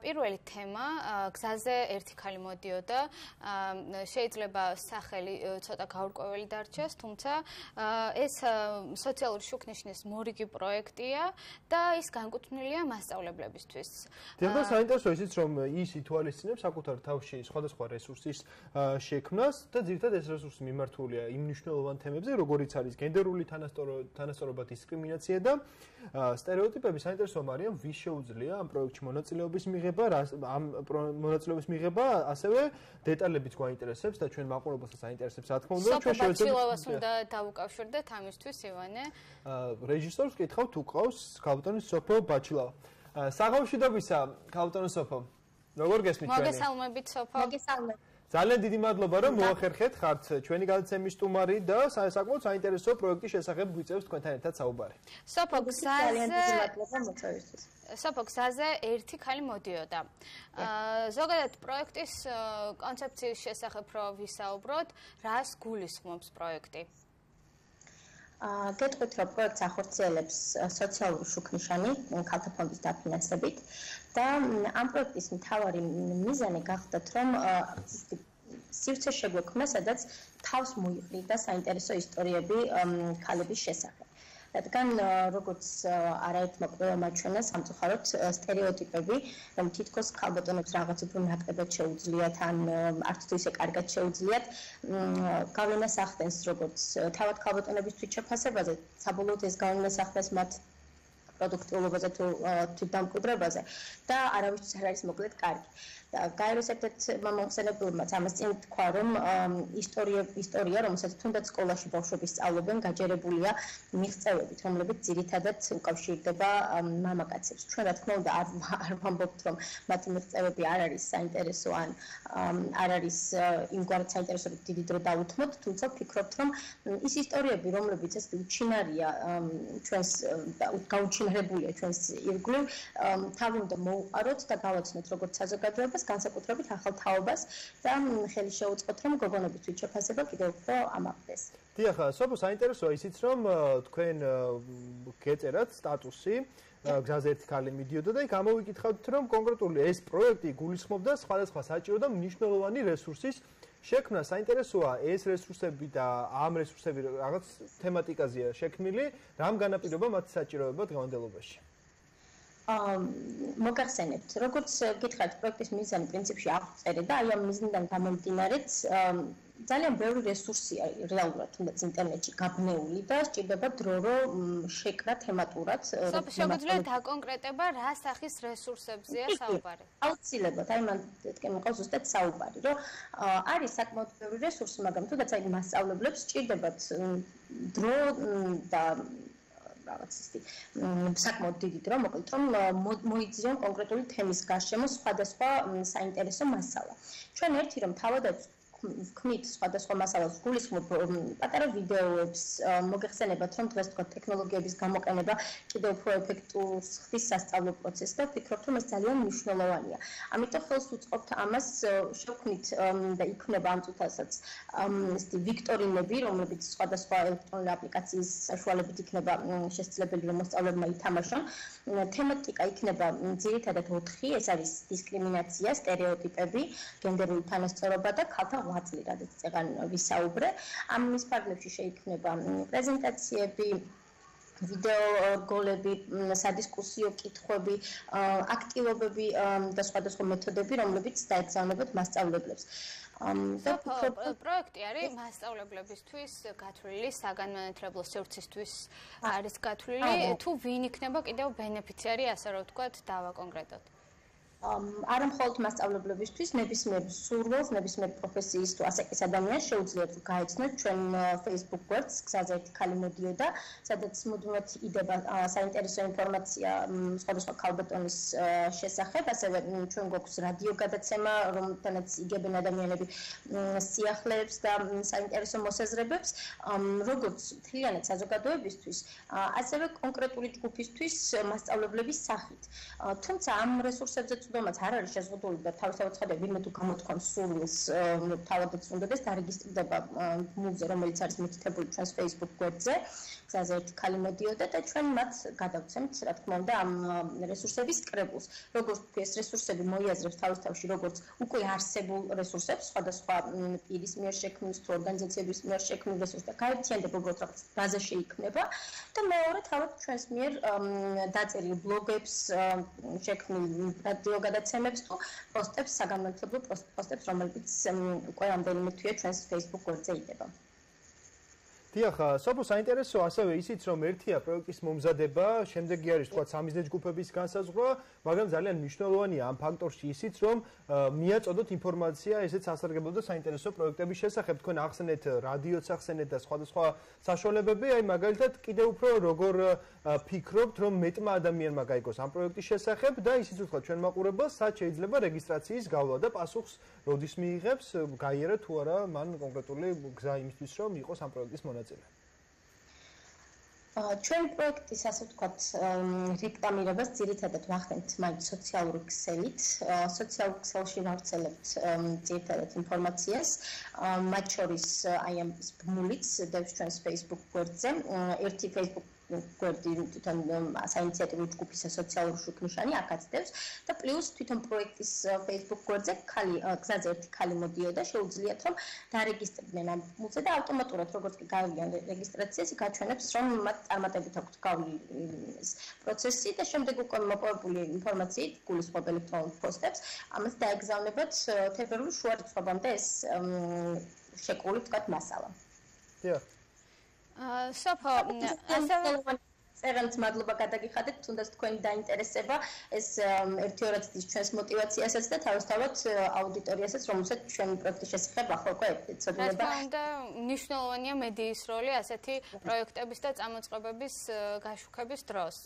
პირველი თემა გზაზე ერთი ხალი მოდიოდა. შეიძლება სახელი ცოტა გაურკვეველი დარჩეს, თუმცა ეს სოციალური შუქნიშნის მორიგი პროექტია და ის განკუთვნილია მასშტაბლებლებისთვის. დიახ, საინტერესოა ისიც, რომ ის ითვალისწინებს საკუთარ თავში სხვადასხვა რესურსის შექმნას და ძირითადად ეს რესურსი მიმართულია იმ მნიშვნელოვან თემებზე, როგორიც არის გენდერული თანასწორობა, დისკრიმინაცია და სტერეოტიპები. საინტერესოა მარიამ, ვის შეუძლია ამ პროექტში მონაწილეობის მიღება, ამ მონაწილეობის მიღება, ასევე დეტალებიც გვაინტერესებს და ჩვენ მაყურებელსაც საინტერესებს, რა თქმა უნდა, ჩვენ შევეცდებით უნდა დავუკავშირდეთ ამისთვის ივანე. რეჟისორს კითხავ თუ ყავს ქალბატონის სოფო ბაჩილავა. საღამოშიდობისა ქალბატონის სოფო. როგორ გესმით ჩვენი? მოგესალმებით სოფო. მოგესალმებით. ძალიან დიდი მადლობა რომ მოახერხეთ ხართ ჩვენი გადაცემის სტუმარი და საკმაოდ საინტერესო პროექტის შესახებ ვიწევს თქვენთან ერთად საუბარი. სოფო ძალიან დიდი მადლობა მოწვევისთვის. სოფო გზაზე ერთი ხალი მოდიოდა. აა ზოგადად პროექტის კონცეფციის შესახებ რო ვისაუბროთ, რას გულისხმობს პროექტი? აა გეტყვით რომ პროექტს ახორციელებს სოციალური შუქნიშანი ქალთა ფონდის დაფინანსებით და ამ პროექტის მთავარი მიზანი გახდათ რომ სივრცე შეგვექმნა, სადაც თავს მოიყრიდა საინტერესო ისტორიები ქალების შესახებ. რადგან როგორც არაერთმა ყველამ აჩვენა სამწუხაროდ стереოტიპები, რომ თითქოს ქალბატონებს რაღაც უფრო ნაკლებად შეუძლიათ ან არც თუ ისე კარგად შეუძლიათ, გავლენას ახდენს როგორც თავად ქალბატონების თვითშეფასებაზე, საბოლოოდ ეს გავლენას ახდენს მათ პროდუქტიულობაზე თუ თუ დამკვიდრებაზე და არავისთვის არ არის მოკლედ კარგი გაეროს ერთ-ერთ მომხსენებელმაც ამას წინ თქვა რომ ისტორია ისტორია რომელსაც თუნდაც სკოლაში ბავშვები სწავლობენ გაჯერებულია მიღწევებით რომლებიც ძირითადად უკავშირდება მამაკაცებს. ჩვენ რა თქმა უნდა არ არ ვამბობთ რომ მათი მიღწევები არ არის საინტერესო ან არ არის იმგვარად საინტერესო რომ დიდი დრო დაუთმოთ თუმცა ვფიქრობთ რომ ის ისტორიები რომლებიც ეს უჩინარია ჩვენს გაუჩინარებულია ჩვენს ირგვლივ თავი უნდა მოუყაროთ და გავაცნოთ როგორც საზოგადოება ხალხს, განსაკუთრებით ახალ თაობას და ხელი შეუწყოთ, რომ გოგონების თვითშეფასება კიდევ უფრო ამაღლდეს. დიახ, სოფო საინტერესოა ისიც, რომ თქვენ გეწერათ სტატუსი გზაზე ერთი ქალი მიდიოდა და იქ ამოვიკითხავთ, რომ კონკრეტული ეს პროექტი გულისხმობდა სხვადასხვა საჭირო და მნიშვნელოვანი რესურსის შექმნა საინტერესოა ეს რესურსები და ამ რესურსები რაღაც თემატიკაზეა შექმნილი, რამ განაპირობა მათი საჭიროება დღევანდელობაში? მოგახსენებთ, როგორც გითხარით, პროექტის მიზანი პრინციპში აღწერე და აი ამ მიზნიდან გამომდინარეც ძალიან ბევრი რესურსია რეალურად თუნდაც ინტერნეტში გაბნეული და სჭირდება დრო რომ შეკრა თემატურად. შეგვიძლია დაკონკრეტება რა სახის რესურსებზეა საუბარი? აუცილებლად, აი მან თქვენ მიყავს ზუსტად საუბარი, რომ არის საკმაოდ ბევრი რესურსი, მაგრამ თუნდაც აი მასშტაბლებს სჭირდებათ დრო და რაღაც ისეთი საკმაოდ დიდი დრო მოკლედ რომ მოიძიონ კონკრეტული თემის გარშემო სხვადასხვა საინტერესო მასალა. ჩვენ ერთი რომ თავადაც ვქმნით სხვადასხვა მასალას გულისხმობ პატარა ვიდეოებს მოგეხსენებათ რომ დღეს თქვა ტექნოლოგიების გამოყენება კიდევ უფრო ეფექტურს ხდის სასწავლო პროცესს და ვფიქრობ რომ ეს ძალიან მნიშვნელოვანია. ამიტომ ხელს უწყობთ ამას შევქმნით და იქნება ამ წუთასაც ესეთი ვიქტორინები რომლებიც სხვადასხვა ელექტრონული აპლიკაციის საშუალებით იქნება შესაძლებელი რომ მოსწავლეებმა ითამაშონ. თემატიკა იქნება ძირითადად 4 ეს არის დისკრიმინაცია, სტერეოტიპები, გენდერული თანასწორობა და ქალთა ღვაწლი, რადგან წეგან ვისაუბრე. ამ მის ფარგლებში შეიქმნება პრეზენტაციები ვიდეო გოლები, სადისკუსიო კითხვები, აქტივობები და სხვადასხვა მეთოდები, რომლებიც დაეცანებათ მასწავლებლებს. და პროექტი არის მასწავლებლებისთვის გათვლილი, საგანმანათლებლო სივრცისთვის არის გათვლილი, თუ ვინ იქნება კიდევ ბენეფიციარი, ასე რომ ვთქვათ, დავა კონკრეტულად. არა მხოლოდ მასწავლებლებისთვის, ნებისმიერ სურვილს, ნებისმიერ პროფესიის თუ ასაკის ადამიანს შეუძლიათ გაეცნოთ ჩვენ Facebook გვერდს, გზაზე ერთი ქალი მოდიოდა, სადაც მუდმივად იდება საინტერესო ინფორმაცია სხვადასხვა ქალბატონის შესახებ, ასევე ჩვენ გვაქვს რადიო გადაცემა, რომელთანაც იგებენ ადამიანები სიახლეებს და საინტერესო მოსაზრებებს, როგორც თლიანად საზოგადოებისთვის, ასევე კონკრეტული ჯგუფისთვის მასწავლებლების სახით. თუმცა ამ რესურსებზე რომელმაც არ არის შეზღუდული და თავისთავად ხედავ ვინმე თუ გამოთქვამს სურვილს თავადაც უნდადეს დარეგისტრირდება მუზე რომელიც არის მითითებული ჩვენს Facebook გვერდზე. გზაზე ერთი ხალი მოდიოდა და ჩვენ მათ გადავცემთ რა თქმა უნდა ამ რესურსების კრებულს. როგორც ეს რესურსები მოიაზრებს თავისთავში როგორც უკვე არსებულ რესურსებს სხვადასხვა პირის მიერ შექმნილ თუ ორგანიზაციების მიერ შექმნილ რესურსს და გაერთიანდება უბრალოდ რაღაც ბაზა შეიქმნება. და მეორე თავად ჩვენს მიერ დაწერილ ბლოგებს შექმნილ რადიო გადაცემებს თუ პოსტებს საგანმანათლებლო პოსტებს რომლებიც უკვე რამდენიმე თვეა ჩვენს Facebook გვერდზე იდება დიახ, სოფო საინტერესო ასევე ისიც რომ ერთია პროექტის მომზადება, შემდეგი არის თქვა სამიზნე ჯგუფების განსაზღვრა, მაგრამ ძალიან მნიშვნელოვანია ამ ფაქტორში ისიც რომ მიაწოდოთ ინფორმაცია ესეც ასარგებლო და საინტერესო პროექტების შესახებ. თქვენ ახსენეთ რადიოც ახსენეთ და სხვადასხვა საშუალებები, აი მაგალითად კიდევ უფრო როგორ ფიქრობთ რომ მეტმა ადამიანმა გაიგოს ამ პროექტის შესახებ და ისიც ვთქვა ჩვენ მაყურებელს, სად შეიძლება რეგისტრაციის გავლა და პასუხს როდის მიიღებს, გაიერა თუ არა მან კონკრეტული გზა იმისთვის რომ იყოს ამ პროექტის მონა მონაწილე? ჩვენ პროექტის ასე ვთქვათ რეკლამირებას ძირითადად ვახდენთ მაინც სოციალური ქსელით. სოციალურ ქსელში ვავრცელებთ ძირითადად ინფორმაციას. მათ შორის აი ამ ბმულიც დევს ჩვენს Facebook გვერდზე. ერთი Facebook გვერდი თვითონ საინიციატივო ჯგუფის სოციალური შუქნიშანი აკაცდებს და პლუს თვითონ პროექტის Facebook გვერდზე ხალი გზაზე ერთი ხალი მოდიოდა შეუძლიათ რომ დარეგისტრირდნენ ამ მუზე და ავტომატურად როგორც კი გავიან რეგისტრაციას გაჩვენებს რომ მათ წარმატებით აქვთ გავლილი ეს პროცესი და შემდეგ უკვე მოპოვებული ინფორმაციით გულისხმობ ელექტრონულ პოსტებს ამას დაეგზავნებათ თებერვლის შუა რიცხვებამდე ეს შეკული თქვა მასალა. დიახ. სოფო ასევე წერილს მადლობა გადაგიხადეთ, თუნდაც თქვენი დაინტერესება ეს ერთიორად ის ჩვენს мотиваციასაც და თავისთავად აუდიტორიასაც, რომელსაც ჩვენი პროექტი შესახებ ახლა უკვე ეცოდინება. რა თქმა უნდა, მნიშვნელოვანია მედიის როლი ასეთი პროექტების და წამოწყებების გაშუქების დროს.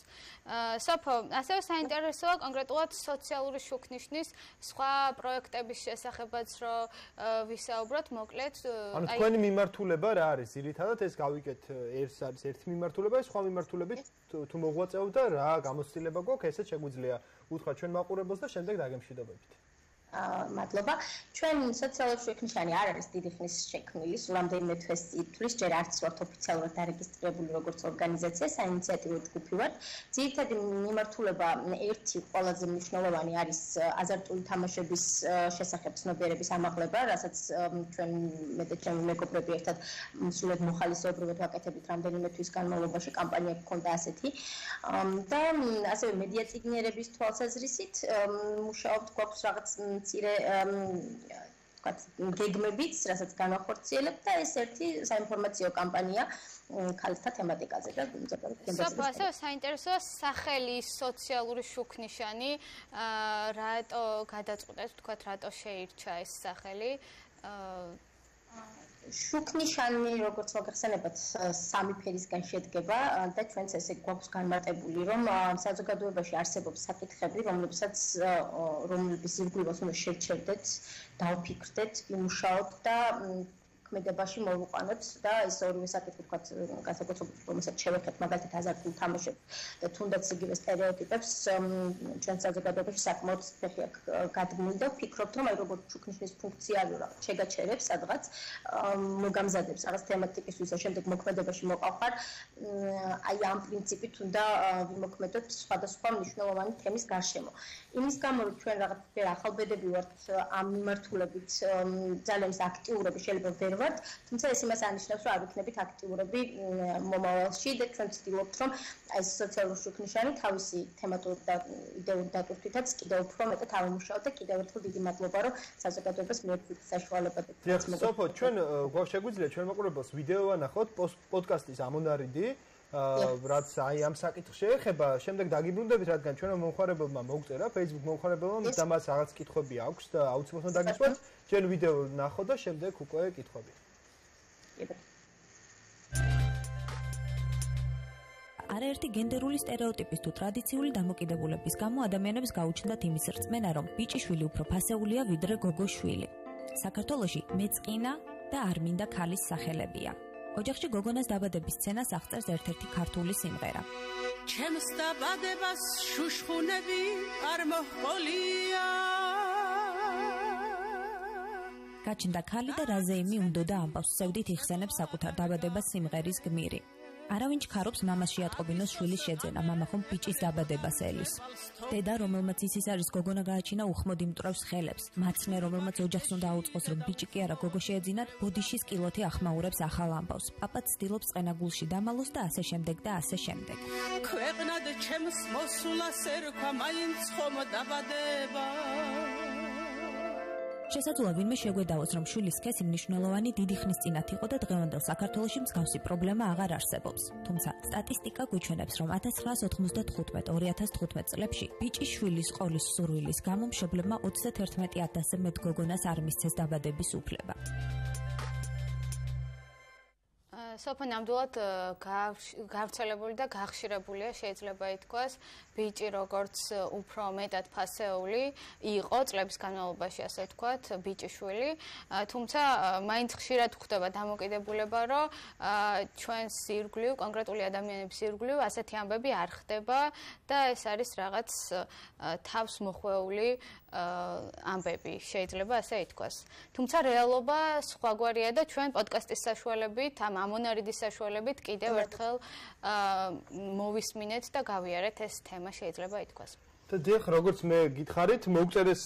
სოფო, ასევე საინტერესოა კონკრეტულად სოციალური შუქნიშნის სხვა პროექტების შესახებაც რომ ვისაუბროთ, მოკლედ აი თქვენი მიმართულება რა არის? ძირითადად ეს გავიკეთ ერთს არის ერთი მიმართულება, სხვა მიმართულებით თუ მოღვაწეობ და რა გამოცდილება გვაქვს, ესეც შეგვიძლია უთხრა ჩვენ მაყურებელს და შემდეგ დაგემშვიდობებით. მადლობა. ჩვენ სოციალური შექმნიანი არ არის დიდი ხნის შექმნილი, სულამდენიმე თვეს ითვლის, ჯერ არც ვართ ოფიციალურად დარეგისტრირებული როგორც ორგანიზაცია, საინიციატივო ჯგუფი ვართ. ძირითადი მიმართულება ერთი ყველაზე მნიშვნელოვანი არის აზარტული თამაშების შესახებ ცნობიერების ამაღლება, რასაც ჩვენ მე და ჩემი მეგობრები ერთად სულად მოხალისეობრივად ვაკეთებით რამდენიმე თვის განმავლობაში კამპანია გქონდა ასეთი. და ასევე მედია ციგნიერების თვალსაზრისით მუშაობთ გვაქვს რაღაც მცირე ვთქვათ გეგმებიც, რასაც განახორციელებთ და ეს ერთი საინფორმაციო კამპანია ქალთა თემატიკაზე და გუნდზე. ასე საინტერესოა სახელი სოციალური შუქნიშანი, რატო გადაწყვეტეთ ვთქვათ რატო შეირჩა ეს სახელი? შუქნიშანი როგორც მოგხსენებათ სამი ფერისგან შედგება და ჩვენც ესე გვაქვს განმარტებული რომ საზოგადოებაში არსებობს საკითხები რომლებსაც რომლების ირგვლივაც უნდა შევჩერდეთ, დავფიქრდეთ, იმუშაოთ და მოქმედებაში მოვუყანოთ და ეს ორივე საკითხი თქვა განსაკუთრებით რომელსაც შევეხეთ მაგალითად აზარტულ თამაშებს და თუნდაც იგივე стереოტიპებს ჩვენ საზოგადოებაში საკმაოდ ფეხი აქ გადმული და ვფიქრობთ რომ აი როგორც ჩუქნიშნის ფუნქციალურად შეგაჩერებს სადღაც მოგამზადებს რაღაც თემატიკის ვისა შემდეგ მოქმედებაში მოყავხარ აი ამ პრინციპით უნდა ვიმოქმედოთ სხვადასხვა მნიშვნელოვანი თემის გარშემო. იმის გამო რომ ჩვენ რაღაცნაირ ახალბედები ვართ ამ მიმართულებით ძალიან აქტიურები შეიძლება ვერ ვართ, თუმცა ეს იმას ანიშნავს, რომ არ ვიქნებით აქტიურები მომავალში და ჩვენ ვცდილობთ, რომ ეს სოციალური შუქნიშანი თავისი თემატური და იდეური დაკვრითაც კიდევ უფრო მეტად ავიმუშაოთ და კიდევ ერთხელ დიდი მადლობა, რომ საზოგადოებას მიეცით საშუალება და ეს მოგწონს. სოფო, ჩვენ გვაქვს შეგვიძლია ჩვენ მაყურებელს ვიდეო ანახოთ პოდკასტის ამონარიდი რაც აი ამ საკითხს შეეხება, შემდეგ დაგიბრუნდებით, რადგან ჩვენო მომხარებელმა მოგწერა Facebook მომხარებელმა და მას რაღაც კითხვები აქვს და აუცილებლად დაგისვათ. ჯერ ვიდეო ნახო და შემდეგ უკვე კითხვები. კიდე არაერთი გენდერული стереოტიპის თუ ტრადიციული დამოკიდებულების გამო ადამიანებს გაუჩნდათ იმის რწმენა, რომ ბიჭი შვილი უფრო ფასეულია ვიდრე გოგო შვილი. საქართველოში მეწყინა და არ მინდა ქალის სახელებია. ოჯახში გოგონას დაბადების სცენას აღწერს ერთ-ერთი ქართული სიმღერა. ჩემს დაბადებას შუშხუნები არ მოჰყოლია გაჩნდა ქალი და რაზეიმი უნდა და ამბავს სევდით იხსენებს საკუთარ დაბადებას სიმღერის გმირი. არავინ ჩქარობს მამას შეატყობინოს შვილის შეძენა, მამა ხომ ბიჭის დაბადებას ელის. დედა, რომელმაც ისის არის გოგონა გააჩინა, უხმოდ იმტრავს ხელებს. მაცნე, რომელმაც ოჯახს უნდა აუწყოს, რომ ბიჭი კი არა გოგო შეეძინათ, ბოდიშის კილოთი ახმაურებს ახალ ამბავს. პაპაც ცდილობს წენაგულში დამალოს და ასე შემდეგ და ასე შემდეგ. ქვეყნად ჩემს მოსულას ერქვა მაინც ხომ დაბადება. შესაძლოა ვინმე შეგვედავოს რომ შვილის სქესი მნიშვნელოვანი დიდი ხნის წინათ იყო და დღევანდელ საქართველოში მსგავსი პრობლემა აღარ არსებობს. თუმცა სტატისტიკა გვიჩვენებს რომ 1995-2015 წლებში ბიჭი შვილის ყოლის სურვილის გამო მშობლებმა 31000-ზე მეტ გოგონას არ მისცეს დაბადების უფლება სოფო ნამდვილად გავრცელებული და გახშირებულია შეიძლება ითქვას ბიჭი როგორც უფრო მეტად ფასეული იყო წლების განმავლობაში ასე ვთქვათ ბიჭიშვილი. თუმცა მაინც ხშირად ხდება დამოკიდებულება რომ ჩვენს ირგვლივ კონკრეტული ადამიანების ირგვლივ ასეთი ამბები არ ხდება და ეს არის რაღაც თავს მოხვეული ამბები შეიძლება ასე ითქვას თუმცა რეალობა სხვაგვარია და ჩვენ პოდკასტის საშუალებით ამ ამონარიდის საშუალებით კიდევ ერთხელ მოვისმინეთ და გავიარეთ ეს თემა შეიძლება ითქვას. და დიახ, როგორც მე გითხარით, მოგწერეს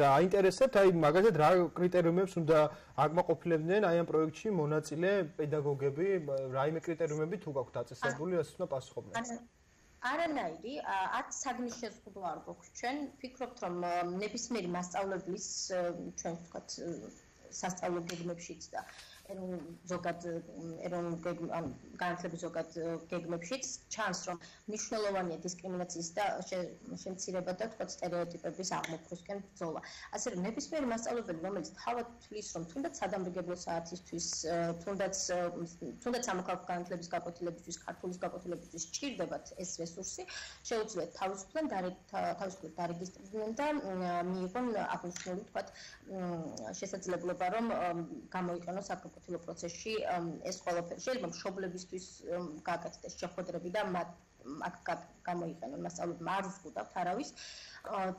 და აინტერესებთ, აი მაგალითად რა კრიტერიუმებს უნდა აკმაყოფილებდნენ აი ამ პროექტში მონაწილე პედაგოგები, რაიმე კრიტერიუმები თუ გაქვთ დაწესებული, რასაც უნდა პასუხობდნენ? არანაირი, არც საგნის შეზღუდვა არ გვაქვს ჩვენ. ფიქრობთ, რომ ნებისმიერი მასწავლებლის ჩვენ ვთქვათ სასწავლო გეგმებშიც და ეროვნულ ზოგად ეროვნულ განათლების ზოგად გეგმებშიც ჩანს რომ მნიშვნელოვანია დისკრიმინაციის და შემცირება და თქო სტერეოტიპების აღმოფხვრისკენ ბრძოლა. ასე რომ ნებისმიერი მასწავლებელი რომელიც თავად თვლის რომ თუნდაც სადამრიგებლო საათისთვის თუნდაც თუნდაც სამოქალაქო განათლების გაკვეთილებისთვის ქართულის გაკვეთილებისთვის ჭირდებათ ეს რესურსი შეუძლიათ თავისუფლად თავისუფლად დარეგისტრირდნენ და მიიღონ აღნიშნული თქო შესაძლებლობა რომ გამოიყენოს აქ საკუთილო პროცესში ეს ყველაფერი შეიძლება მშობლებისთვის გააკეთდეს შეხვედრები და მათ აქ გამოიყენონ მასწავლებლებმა არ ზღუდავთ არავის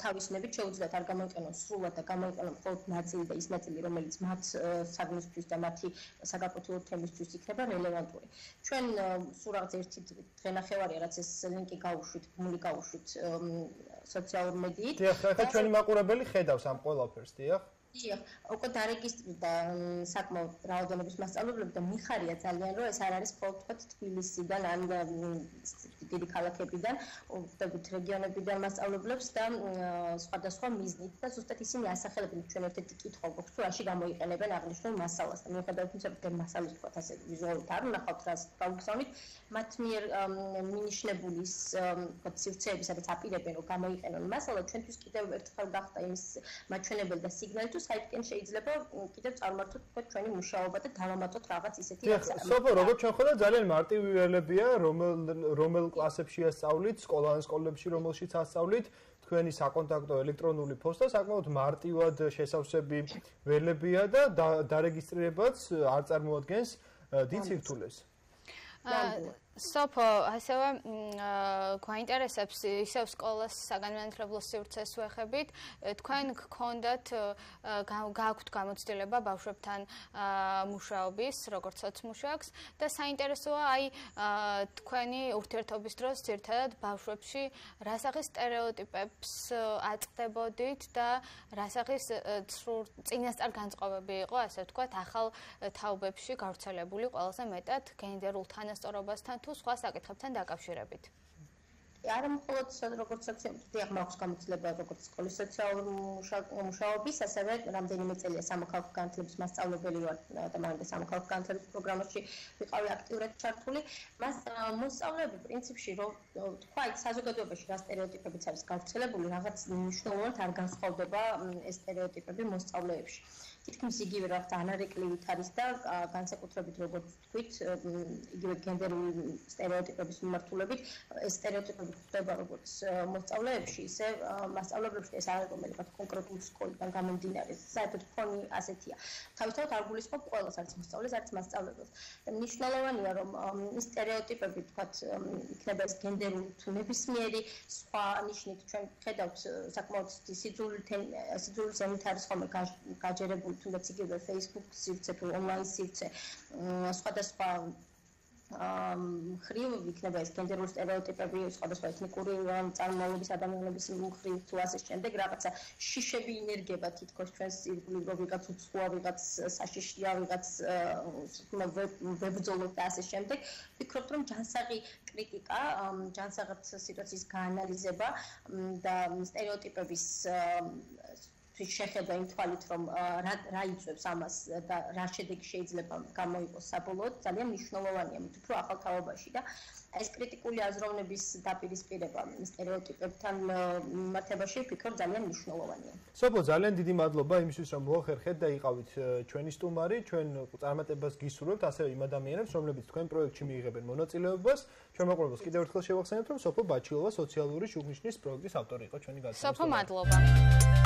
თავისნებით შეუძლიათ არ გამოიყენონ სრულად და გამოიყენონ მხოლოდ ნაწილი და ის ნაწილი რომელიც მათ საგნისთვის და მათი საგაკეთილო თემისთვის იქნება რელევანტური. ჩვენ სულ რაღაც ერთი დღენახევარია რაც ეს ლინკი გავუშვით, მული გავუშვით სოციალურ მედიით. დიახ, ხა ჩვენი მაყურებელი ხედავს ამ ყველაფერს, დიახ. დიახ, უკვე დარეგისტრირდა საკმაოდ რაოდენობის მასწავლებლები და მიხარია ძალიან, რომ ეს არ არის მხოლოდ თქვა თბილისიდან ან დიდი ქალაქებიდან, უბრალოდ რეგიონებიდან მასწავლებლებს და სხვადასხვა მიზნით და ზუსტად ისინი ასახელებენ ჩვენ ერთ-ერთი კითხვა გვაქვს, თუ რაში გამოიყენებენ აღნიშნულ მასალას. და მიუხედავად იმისა, რომ მასალის თქვა ასე ვიზუალურად არ ნახავთ რას გავგზავნით, მათ მიერ მინიშნებული ის სივრცეები, სადაც აპირებენ რომ გამოიყენონ მასალა, ჩვენთვის კიდევ ერთხელ გახდა იმის მაჩვენებელი და სიგნალი თუ საერთოდ შეიძლება კიდევ წარმართოთ თქვა ჩვენი მუშაობა და დავამატოთ რაღაც ისეთი რაღაც. სოფო, როგორც ჩვენ ხედავთ, ძალიან მარტივი ველებია, რომელ რომელ კლასებში ასწავლით, სკოლა ან სკოლებში რომელშიც ასწავლით, თქვენი საკონტაქტო ელექტრონული პოსტა საკმაოდ მარტივად შესავსები ველებია და დარეგისტრირებაც არ წარმოადგენს დიდ სირთულეს. აა სოფო, ასევე გვაინტერესებს ისევ სკოლას საგანმანათლებლო სივრცეს ვეხებით. თქვენ გქონდათ გაქვთ გამოცდილება ბავშვებთან მუშაობის, როგორც სოციმუშაოქს და საინტერესოა აი თქვენი ურთიერთობის დროს ძირთადად ბავშვებში რა სახის стереოტიპებს აწყდებოდით და რა სახის წინასწარ განწყობები იყო, ასე ვთქვათ, ახალ თაობებში გავრცელებული ყველაზე მეტად გენდერულ თანასწორობასთან თუ სხვა საკითხებთან დაკავშირებით. არა მხოლოდ როგორც სოციალური აღმოჩნდა გამოცდილება როგორც სკოლის სოციალური მუშაობის, ასევე რამდენიმე წელია სამოქალაქო განათლების მასწავლებელი ვარ და მაგალითად სამოქალაქო განათლების პროგრამაში ვიყავი აქტიურად ჩართული. მას მოსწავლეები პრინციპში რომ თქვა იქ საზოგადოებაში რა სტერეოტიპებიც არის გავრცელებული, რაღაც მნიშვნელოვნად არ განსხვავდება ეს სტერეოტიპები მოსწავლეებში. თითქმის იგივე რახთ ანარეკლივით არის და განსაკუთრებით როგორც თქვით იგივე გენდერული стереოტიპების მიმართულებით ეს стереოტიპები ხდება როგორც მოსწავლეებში ისე მასწავლებლებში ეს არ არის რაღაც კონკრეტულ სკოლიდან გამომდინარე საერთოდ ფონი ასეთია. თავისთავად არ გულისხმობ ყველას არც მოსწავლეს არც მასწავლებელს და მნიშვნელოვანია რომ ის стереოტიპები თქვათ იქნება ეს გენდერული თუ ნებისმიერი სხვა ნიშნით ჩვენ ხედავთ საკმაოდ სიძულით სიძულის ემით არის ხოლმე გაჯერებული თუნდაც იგივე Facebook სივრცე თუ online სივრცე სხვადასხვა ხრივ იქნება ეს გენდერული стереოტიპები, სხვადასხვა ეთნიკური წარმოების ადამიანების მხრივ თუ ასე შემდეგ რაღაცა შიშები ინერგება თითქოს ჩვენს ირგვლივ რომ ვიღაც უცხოა, ვიღაც საშიშია, ვიღაც ვებრძოლოთ და ასე შემდეგ. ვფიქრობ რომ ჯანსაღი კრიტიკა, ჯანსაღად სიტუაციის გაანალიზება და стереოტიპების თვის შეხედა იმ თვალით რომ რა რა იწვევს ამას და რა შედეგი შეიძლება გამოიყოს საბოლოოდ ძალიან მნიშვნელოვანია მით უფრო ახალ თაობაში და ეს კრიტიკული აზროვნების დაპირისპირება стереოტიპებთან მიმართებაში ვფიქრობ ძალიან მნიშვნელოვანია. სოფო ძალიან დიდი მადლობა იმისთვის რომ მოახერხეთ და იყავით ჩვენი სტუმარი, ჩვენ წარმატებას გისურვებთ ასევე იმ ადამიანებს რომლებიც თქვენ პროექტში მიიღებენ მონაწილეობას. ჩვენ მოყვებას კიდევ ერთხელ შევახსენებთ რომ სოფო ბაჩილოვა სოციალური შუქნიშნის პროექტის ავტორი იყო ჩვენი გასული. სოფო მადლობა.